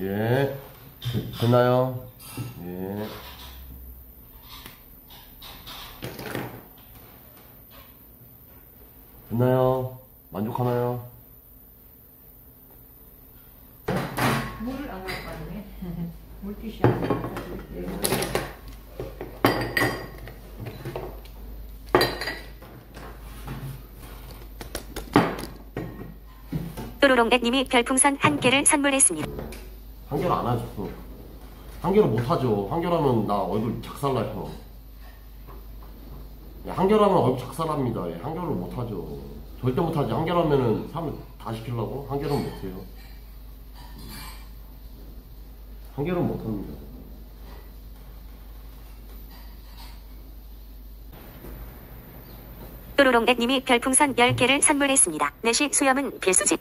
예. 됐나요? 예. 됐나요? 만족하나요? 물을 안 갖고 왔네. 물티슈 안 갖고 왔네. 또로롱백님이 별풍선 한 개를 선물했습니다. 한결 안 하죠. 한결은 못 하죠. 한결하면 나 얼굴 작살나요. 예, 한결하면 얼굴 작살납니다. 예, 한결을 못 하죠. 절대 못 하지. 한결하면은 사람 다 시키려고? 한결은 못 해요. 한결은 못 합니다. 또로롱백님이 별풍선 10개를 선물했습니다. 내시 수염은 필수지.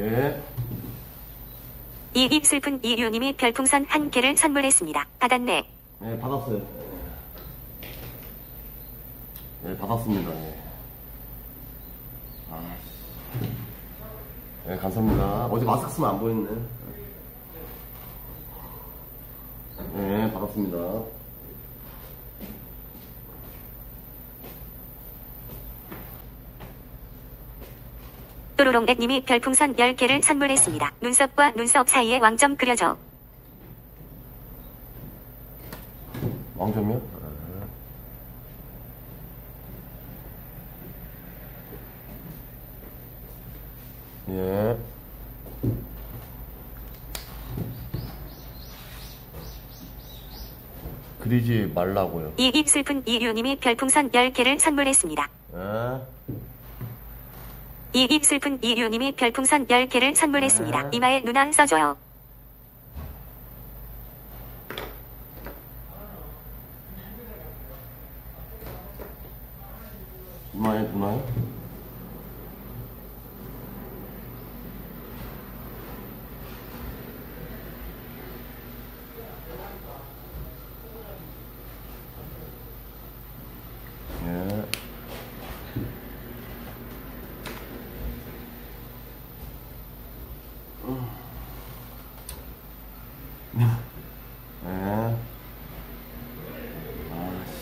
예. 이입 슬픈 이유님이 별풍선 한 개를 선물했습니다. 받았네. 네, 받았어요. 네, 받았습니다. 네. 아, 씨. 네, 감사합니다. 어제 마스크 쓰면 안 보였네. 네, 받았습니다. 또로롱백님이 별풍선 10개를 선물했습니다. 눈썹과 눈썹 사이에 왕점 그려줘. 왕점이요? 예. 그리지 말라고요. 이 입 슬픈 이유님이 별풍선 10개를 선물했습니다. 예. 이입 슬픈 이유님이 별풍선 10개를 선물했습니다. 네. 이마에 누나 써줘요. 이마에 누나요? 예. 예. 아씨.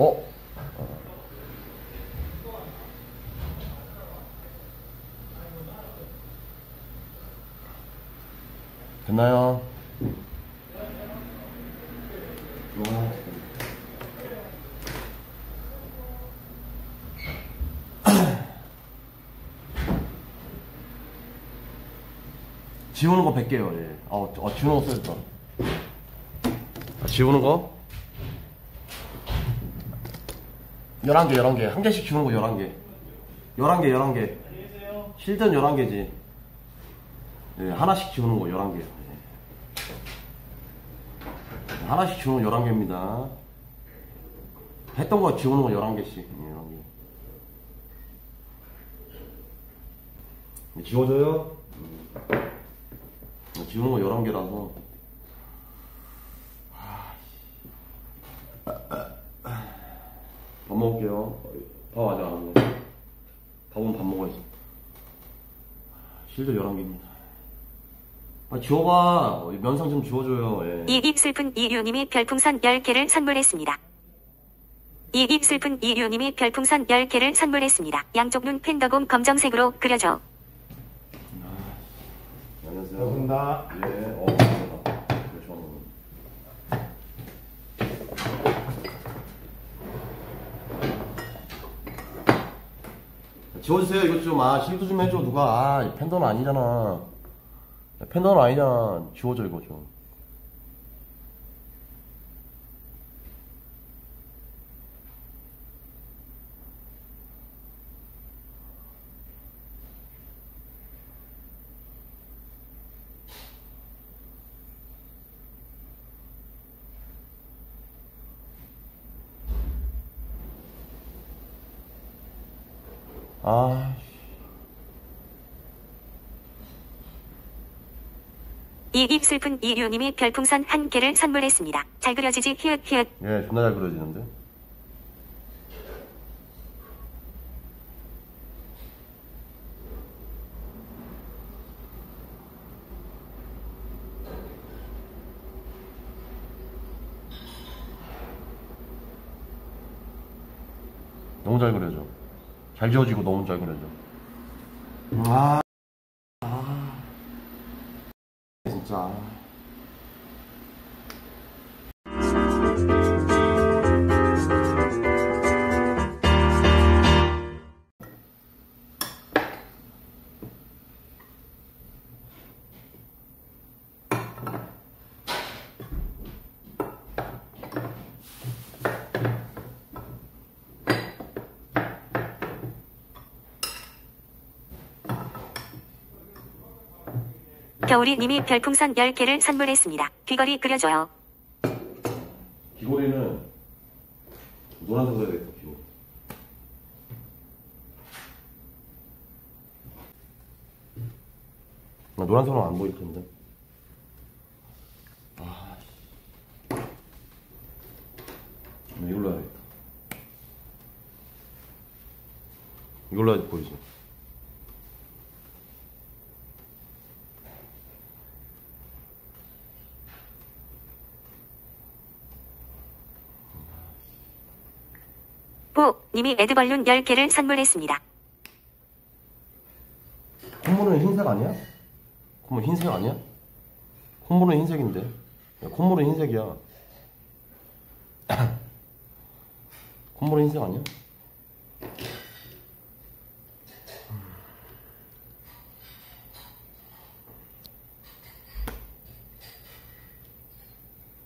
어? 됐나요? 와, 지우는 거 100개요, 예. 어, 어 지우는 거 써야겠다. 아, 지우는 거? 11개, 11개. 한 개씩 주는 거 11개. 11개, 11개. 실전 11개지. 네, 하나씩 지우는 거 11개. 네. 하나씩 지우는 거 11개입니다. 했던 거 지우는 거 11개씩. 네, 11개. 네, 지워져요? 음. 지우는 거 11개라서. 밥 먹을게요. 밥 아직 안 먹어. 밥은 밥 먹어야지. 실드 11개입니다. 아, 지워봐. 면상 좀 지워줘요. 예. 이입 슬픈 이유님이 별풍선 10개를 선물했습니다. 이입 슬픈 이유님이 별풍선 10개를 선물했습니다. 양쪽 눈 팬더곰 검정색으로 그려줘. 안녕하세요. 고맙습니다. 예, 어, 감사합니다. 네, 좋아요. 지워주세요. 이것 좀아 실드 좀 해줘 누가. 아 팬더는 아니잖아. 팬더는 아니잖아. 지워줘 이거 좀 아, 이입 슬픈 이유님이 별풍선 한 개를 선물했습니다. 잘 그려지지 히읗 히읗. 예, 존나 잘 그려지는데. 너무 잘 그려져. 잘 지워지고 너무 잘 그려져. 아, 아, 진짜. 겨울이 님이 별풍선 10개를 선물했습니다. 귀걸이 그려줘요. 귀걸이는 노란색 해야겠다 귀걸이 나 노란색은 안 보일 텐데 아 씨. 이걸로 해야겠다 이걸로 해야지 보이지 보님이 에드벌룬 10개를 선물했습니다. 콧물은 흰색 아니야? 콧물 흰색 아니야? 콧물은 흰색인데 야, 콧물은 흰색이야 콧물은 흰색 아니야?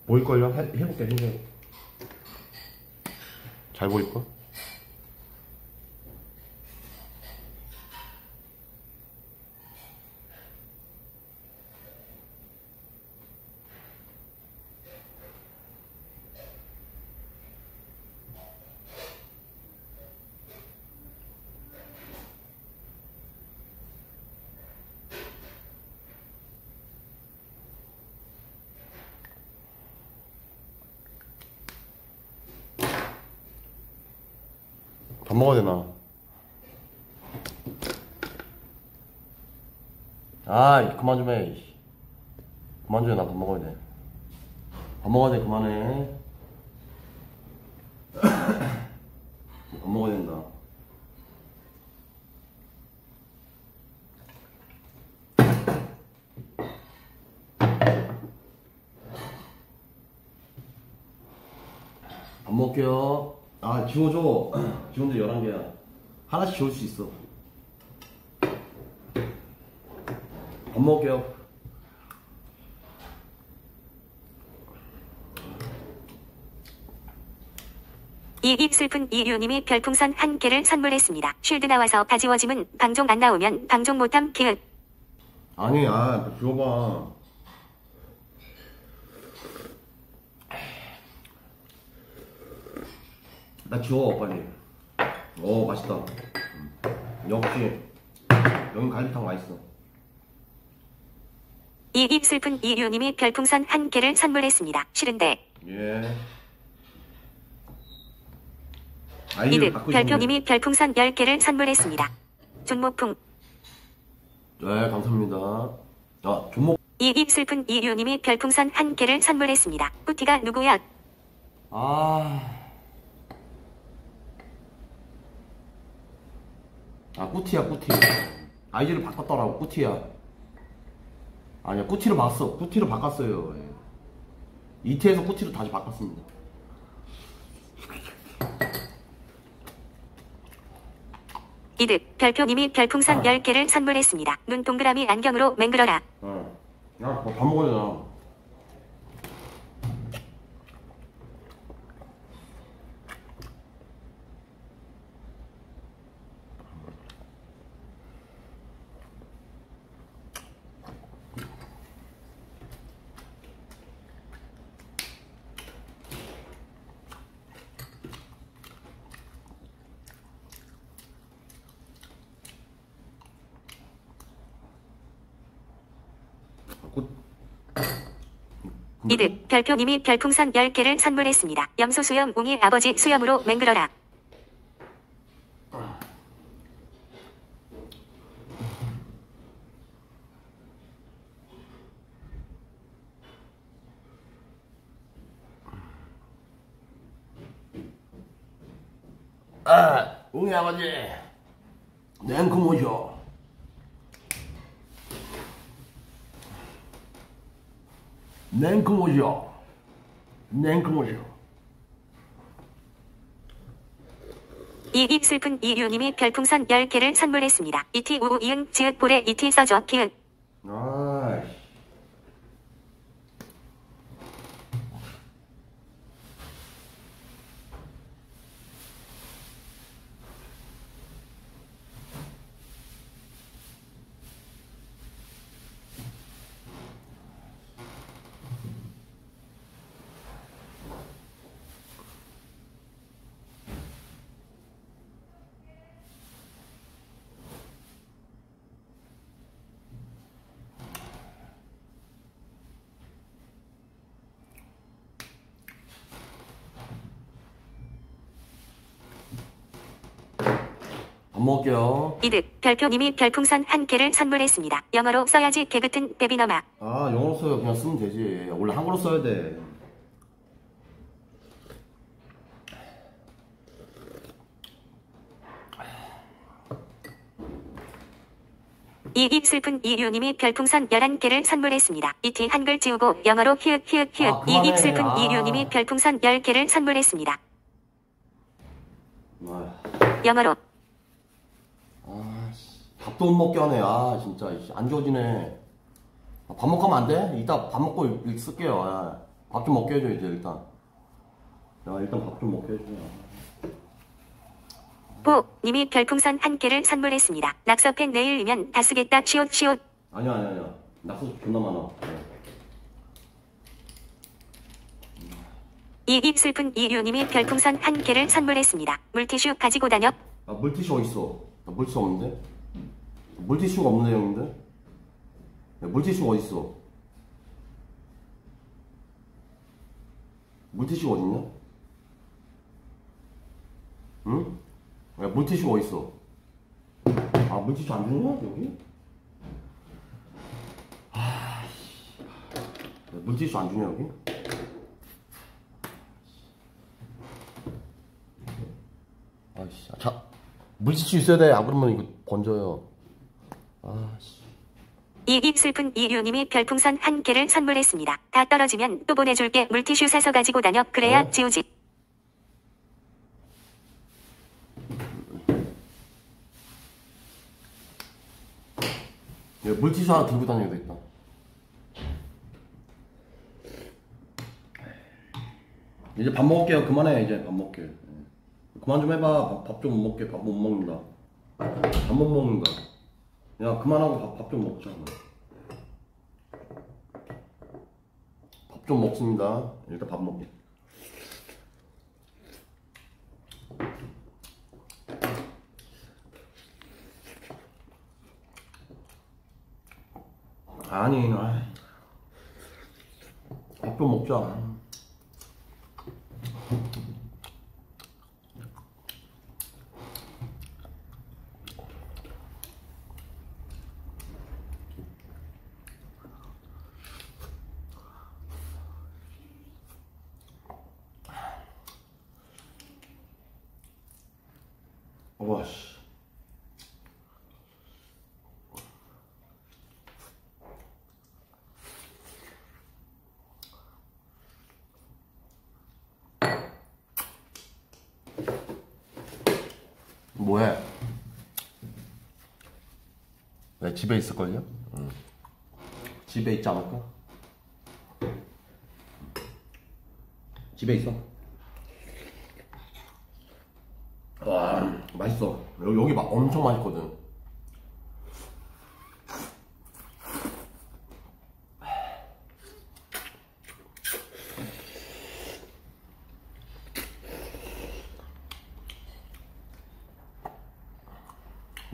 보일걸요? 해, 해볼게 흰색 잘 보일걸? 밥 먹어야 되나? 아, 그만 좀 해. 그만 좀 해. 나 밥 먹어야 돼. 밥 먹어야 돼. 그만해. 밥 먹어야 된다. 밥 먹게요. 아, 지워줘. 지운데 11개야. 하나씩 지울 수 있어. 밥 먹을게요. 이입 슬픈 이유님이 별풍선 한 개를 선물했습니다. 쉴드 나와서 다 지워짐은 방종 안 나오면 방종 못함 키읔. 아니, 아, 지워봐. 나 지워, 빨리. 오, 맛있다. 음. 역시, 여긴 갈비탕 맛있어. 이입 슬픈 이유님이 별풍선 한 개를 선물했습니다. 싫은데. 예. 이득. 별표님이 별풍선 10개를 선물했습니다. 존모풍. 네, 감사합니다. 아, 존목. 이입 슬픈 이유님이 별풍선 한 개를 선물했습니다. 꾸티가 누구야? 아. 아, 꾸티야, 꾸티. 아이디를 바꿨더라고, 꾸티야. 아니야, 꾸티로 바꿨어. 꾸티로 바꿨어요. 예. 이태에서 꾸티로 다시 바꿨습니다. 이득 별표님이 별풍선 10개를 선물했습니다. 눈 동그라미 안경으로 맹글어라. 어. 야, 뭐밥 먹어야? 굿. 이득 별표님이 별풍선 10개를 선물했습니다. 염소 수염 웅이 아버지 수염으로 맹글어라. 아, 웅이 아버지. 냉큼 오셔. 냉큼 오셔. 냉큼 오셔. 이입 슬픈 이유님이 별풍선 10개를 선물했습니다. 이티 우우 이응 지읒 볼에 이티 써줘 기응. 아이씨. 밥 먹을게요. 이득 별표님이 별풍선 1개를 선물했습니다. 영어로 써야지 개그튼 베비너마. 아, 영어로 써요. 그냥 쓰면 되지. 원래 한국어로 써야 돼. 이입 슬픈 이유님이 별풍선 11개를 선물했습니다. 이티 한글 지우고 영어로 히읗 히읗 히읗 아. 이입 슬픈 아. 이유님이 별풍선 10개를 선물했습니다. 아, 영어로 아, 씨. 밥도 못 먹게 하네. 아, 진짜. 안 좋아지네. 아, 밥 먹고 하면 안 돼? 이따 밥 먹고 일- 쓸게요. 아, 밥좀 먹게 해줘, 이제, 일단. 야, 일단 밥 좀 먹게 해줘. 보 님이 별풍선 1개를 선물했습니다. 낙서펜 내일이면 다 쓰겠다 시옷 시옷 아니야, 아니야, 아니야. 낙서 존나 많아. 네. 이입 슬픈 이유님이 별풍선 1개를 선물했습니다. 물티슈 가지고 다녀 아, 물티슈 어딨어? 나 물티슈 없는데? 물티슈가 없는데, 형님들? 야, 물티슈가 어딨어? 물티슈가 어딨냐? 응? 야, 물티슈가 어딨어? 아, 물티슈 안 주냐, 여기? 아, 씨. 야, 물티슈 안 주냐, 여기? 아이씨, 자, 물티슈 있어야 돼. 안 그러면 이거 번져요. 아씨. 이입 슬픈 이유님이 별풍선 1개를 선물했습니다. 다 떨어지면 또 보내줄게 물티슈 사서 가지고 다녀 그래야 어? 지우지 야, 물티슈 하나 들고 다녀야 되겠다. 이제 밥 먹을게요. 그만해. 이제 밥 먹게. 예. 그만 좀 해봐. 밥 좀 못 먹게. 밥 못 먹는다. 밥 못 먹는다. 야, 그만하고 밥 좀 먹자. 밥 좀 먹습니다. 일단 밥 먹게. 아니, 밥 좀 먹자. 뭐해? 내 집에 있을걸요? 응. 집에 있지 않을까? 집에 있어. 와 맛있어. 여기, 여기 막 엄청 맛있거든.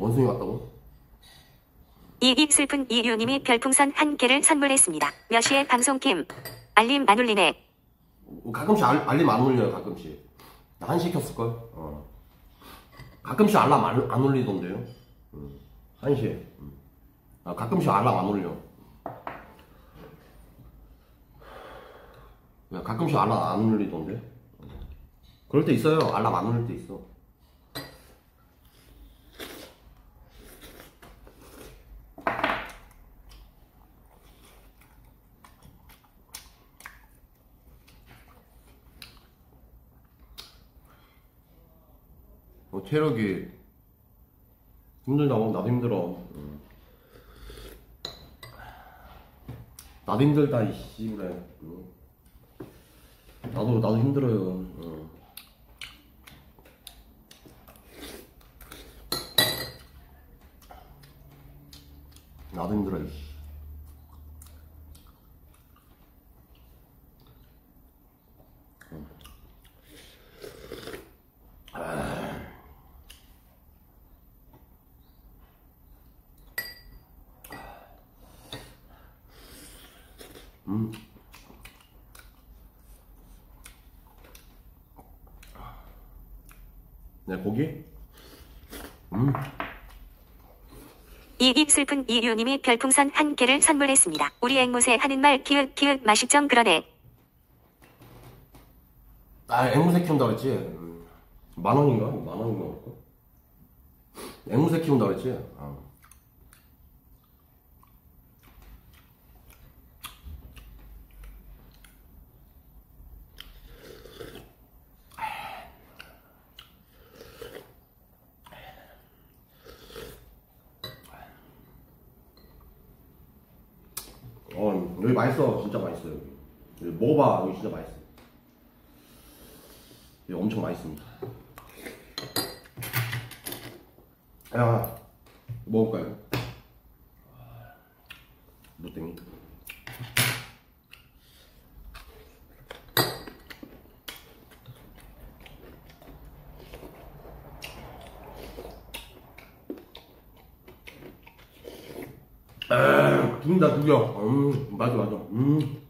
원숭이 같다고? 이입 슬픈 이유님이 별풍선 한 개를 선물했습니다. 몇 시에 방송킴? 알림 안 울리네. 가끔씩 알, 알림 안 울려요, 가끔씩. 나 한 시켰을걸? 어. 가끔씩 알람 안, 안 울리던데요? 음. 한 시에. 음. 아, 가끔씩 알람 안 울려. 야, 가끔씩 알람 안 울리던데? 음. 그럴 때 있어요. 알람 안 울릴 때 있어. 어, 체력이 힘들다 고? 나도 힘들어. 음. 나도 힘들다, 이씨, 그래. 음. 나도, 나도 힘들어요. 음. 나도 힘들어, 이씨. 네, 고기? 이입 슬픈 이유님이 별풍선 한 개를 선물했습니다. 우리 앵무새 하는 말 기윽 기윽 맛있정 그러네. 아, 앵무새 키운다 그랬지? 음. 만 원인가? 만 원인가? 앵무새 키운다 그랬지? 아. 어, 여기 맛있어. 진짜 맛있어, 여기. 여기 먹어봐. 여기 진짜 맛있어. 여기 엄청 맛있습니다. 야, 먹을까요? 무땡이. 아, 죽인다, 죽여. 음, 맞아, 맞아. 음.